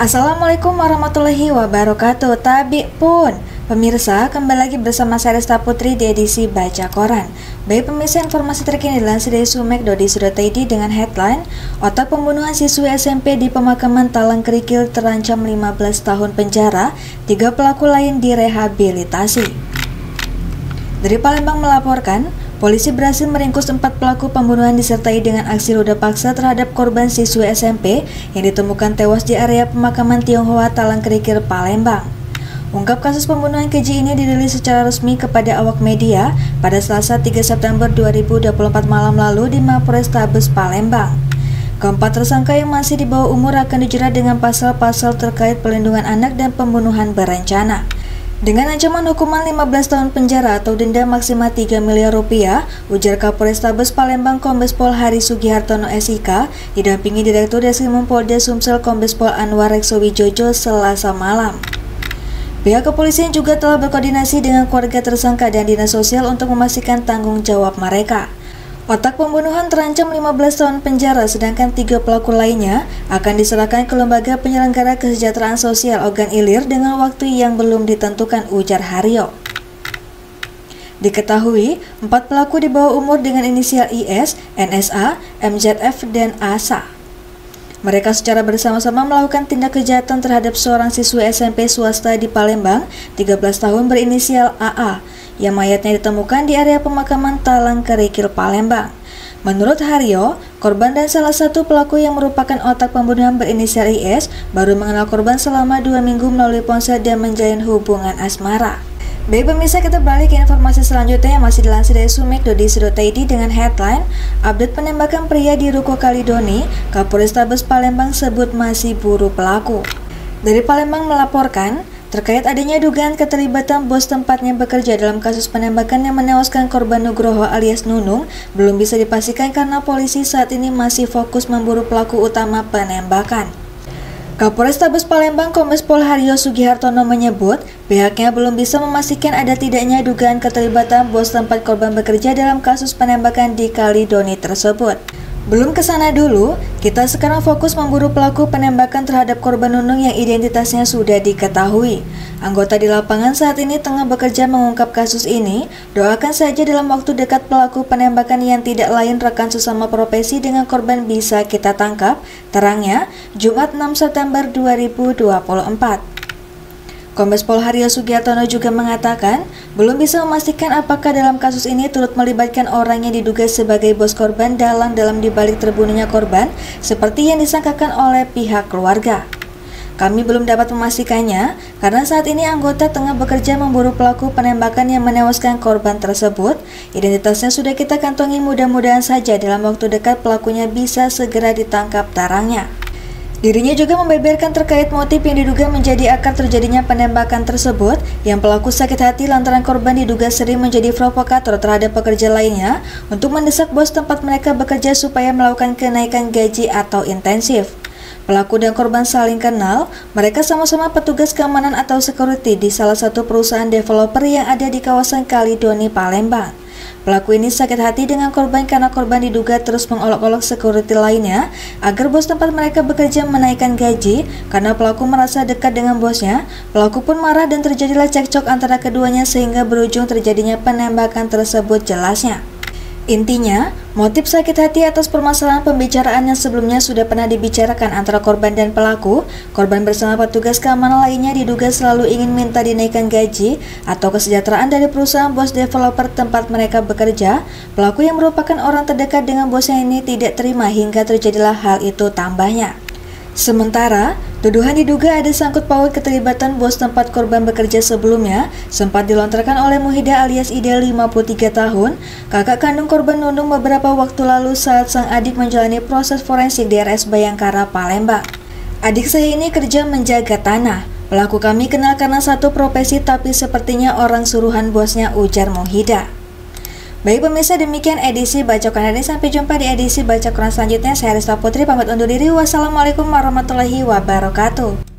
Assalamualaikum warahmatullahi wabarakatuh Tabi pun Pemirsa, kembali lagi bersama saya Resta Putri di edisi Baca Koran. Baik pemirsa, informasi terkini dilansir dari sumek.di.id dengan headline Otak pembunuhan siswi SMP di pemakaman Talang Kerikil terancam 15 tahun penjara Tiga pelaku lain direhabilitasi. Dari Palembang melaporkan Polisi berhasil meringkus empat pelaku pembunuhan disertai dengan aksi ruda paksa terhadap korban siswi SMP yang ditemukan tewas di area pemakaman Tionghoa Talang Kerikil, Palembang. Ungkap kasus pembunuhan keji ini dirilis secara resmi kepada awak media pada Selasa 3 September 2024 malam lalu di Mapores Tabes, Palembang. Keempat tersangka yang masih di bawah umur akan dijerat dengan pasal-pasal terkait pelindungan anak dan pembunuhan berencana. Dengan ancaman hukuman 15 tahun penjara atau denda maksimal 3 miliar rupiah, ujar Kapolrestabes Palembang Kombes Pol Hari Sugihartono SIK, didampingi Direktur Reskrimum Polda Sumsel Kombes Pol Anwar Rekso Wijojo selasa malam. Pihak kepolisian juga telah berkoordinasi dengan keluarga tersangka dan dinas sosial untuk memastikan tanggung jawab mereka. Otak pembunuhan terancam 15 tahun penjara sedangkan tiga pelaku lainnya akan diserahkan ke lembaga penyelenggara kesejahteraan sosial Ogan Ilir dengan waktu yang belum ditentukan ujar Haryo. Diketahui, empat pelaku di bawah umur dengan inisial IS, NSA, MZF, dan ASA. Mereka secara bersama-sama melakukan tindak kejahatan terhadap seorang siswa SMP swasta di Palembang, 13 tahun berinisial AA, yang mayatnya ditemukan di area pemakaman Talang Kerikil, Palembang. Menurut Haryo, korban dan salah satu pelaku yang merupakan otak pembunuhan berinisial IS baru mengenal korban selama dua minggu melalui ponsel dan menjalin hubungan asmara. Baik pemirsa kita balik ke informasi selanjutnya yang masih dilansir dari sumek.di.id dengan headline Update penembakan pria di Ruko Kalidoni, Kapolrestabes Palembang sebut masih buru pelaku. Dari Palembang melaporkan, terkait adanya dugaan keterlibatan bos tempatnya bekerja dalam kasus penembakan yang menewaskan korban Nugroho alias Nunung belum bisa dipastikan karena polisi saat ini masih fokus memburu pelaku utama penembakan. Kapolres Tabes Palembang Kombes Pol Haryo Sugihartono menyebut pihaknya belum bisa memastikan ada tidaknya dugaan keterlibatan bos tempat korban bekerja dalam kasus penembakan di Kalidoni tersebut. Belum ke sana dulu, kita sekarang fokus memburu pelaku penembakan terhadap korban Nunung yang identitasnya sudah diketahui. Anggota di lapangan saat ini tengah bekerja mengungkap kasus ini. Doakan saja dalam waktu dekat pelaku penembakan yang tidak lain rekan sesama profesi dengan korban bisa kita tangkap. Terangnya, Jumat 6 September 2024. Kombes Pol Haryo Sugiartono juga mengatakan belum bisa memastikan apakah dalam kasus ini turut melibatkan orang yang diduga sebagai bos korban dalam dalam dibalik terbunuhnya korban seperti yang disangkakan oleh pihak keluarga. Kami belum dapat memastikannya karena saat ini anggota tengah bekerja memburu pelaku penembakan yang menewaskan korban tersebut. Identitasnya sudah kita kantongi mudah-mudahan saja dalam waktu dekat pelakunya bisa segera ditangkap tarangnya. Dirinya juga membeberkan terkait motif yang diduga menjadi akar terjadinya penembakan tersebut, yang pelaku sakit hati lantaran korban diduga sering menjadi provokator terhadap pekerja lainnya untuk mendesak bos tempat mereka bekerja supaya melakukan kenaikan gaji atau intensif. Pelaku dan korban saling kenal, mereka sama-sama petugas keamanan atau security di salah satu perusahaan developer yang ada di kawasan Kalidoni, Palembang. Pelaku ini sakit hati dengan korban karena korban diduga terus mengolok-olok security lainnya agar bos tempat mereka bekerja menaikkan gaji karena pelaku merasa dekat dengan bosnya. Pelaku pun marah dan terjadilah cekcok antara keduanya sehingga berujung terjadinya penembakan tersebut jelasnya. Intinya, motif sakit hati atas permasalahan pembicaraan yang sebelumnya sudah pernah dibicarakan antara korban dan pelaku. Korban bersama petugas keamanan lainnya diduga selalu ingin minta dinaikkan gaji atau kesejahteraan dari perusahaan bos developer tempat mereka bekerja. Pelaku yang merupakan orang terdekat dengan bosnya ini tidak terima hingga terjadilah hal itu tambahnya. Sementara, tuduhan diduga ada sangkut paut keterlibatan bos tempat korban bekerja sebelumnya sempat dilontarkan oleh Muhida alias Ida 53 tahun, kakak kandung korban Nunung beberapa waktu lalu saat sang adik menjalani proses forensik di RS Bayangkara, Palembang. Adik saya ini kerja menjaga tanah. Pelaku kami kenal karena satu profesi tapi sepertinya orang suruhan bosnya ujar Muhida. Baik pemirsa demikian edisi Bacokan hari. Sampai jumpa di edisi Bacokan selanjutnya. Saya Rista Putri pamit undur diri. Wassalamualaikum warahmatullahi wabarakatuh